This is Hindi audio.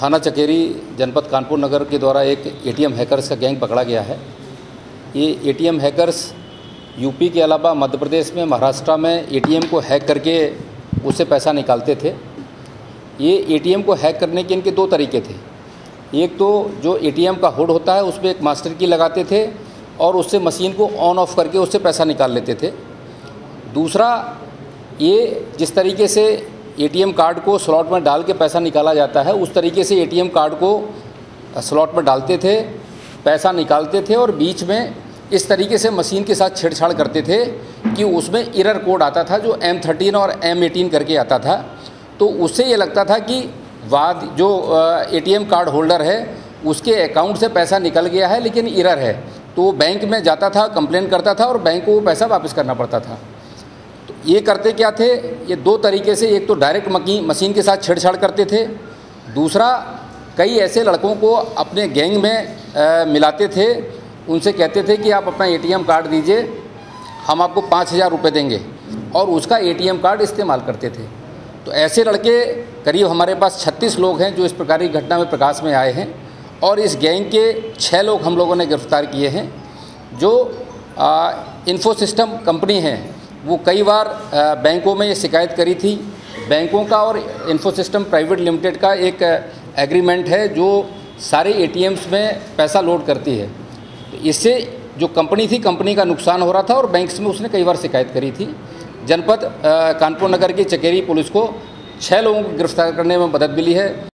थाना चकेरी जनपद कानपुर नगर के द्वारा एक एटीएम हैकर्स का गैंग पकड़ा गया है। ये एटीएम हैकर्स यूपी के अलावा मध्य प्रदेश में, महाराष्ट्र में एटीएम को हैक करके उससे पैसा निकालते थे। ये एटीएम को हैक करने के इनके दो तरीके थे। एक तो जो एटीएम का हुड होता है उसमें एक मास्टर की लगाते थे और उससे मशीन को ऑन ऑफ़ करके उससे पैसा निकाल लेते थे। दूसरा, ये जिस तरीके से एटीएम कार्ड को स्लॉट में डाल के पैसा निकाला जाता है। उस तरीके से एटीएम कार्ड को स्लॉट में डालते थे, पैसा निकालते थे और बीच में इस तरीके से मशीन के साथ छेड़छाड़ करते थे कि उसमें इरर कोड आता था जो एम थर्टीन और एम एटीन करके आता था। तो उससे ये लगता था कि वाद, जो एटीएम कार्ड होल्डर है, उसके अकाउंट से पैसा निकल गया है, लेकिन इरर है। तो बैंक में जाता था, कंप्लेन करता था और बैंक को वो पैसा वापस करना पड़ता था। ये करते क्या थे? ये दो तरीके से एक तो डायरेक्ट मकी मशीन के साथ छेड़छाड़ करते थे। दूसरा कई ऐसे लड़कों को अपने गैंग में आ, मिलाते थे। उनसे कहते थे कि आप अपना एटीएम कार्ड दीजिए हम आपको पाँच हज़ार रुपये देंगे। और उसका एटीएम कार्ड इस्तेमाल करते थे। तो ऐसे लड़के करीब हमारे पास 36 लोग हैं जो इस प्रकार की घटना में प्रकाश में आए हैं। और इस गैंग के छः लोग हम लोगों ने गिरफ़्तार किए हैं जो इन्फो सिस्टम कंपनी है। वो कई बार बैंकों में ये शिकायत करी थी। बैंकों का और इन्फो सिस्टम प्राइवेट लिमिटेड का एक एग्रीमेंट है जो सारे एटीएम्स में पैसा लोड करती है। तो इससे जो कंपनी थी, कंपनी का नुकसान हो रहा था और बैंक्स में उसने कई बार शिकायत करी थी। जनपद कानपुर नगर की चकेरी पुलिस को छः लोगों को गिरफ़्तार करने में मदद मिली है।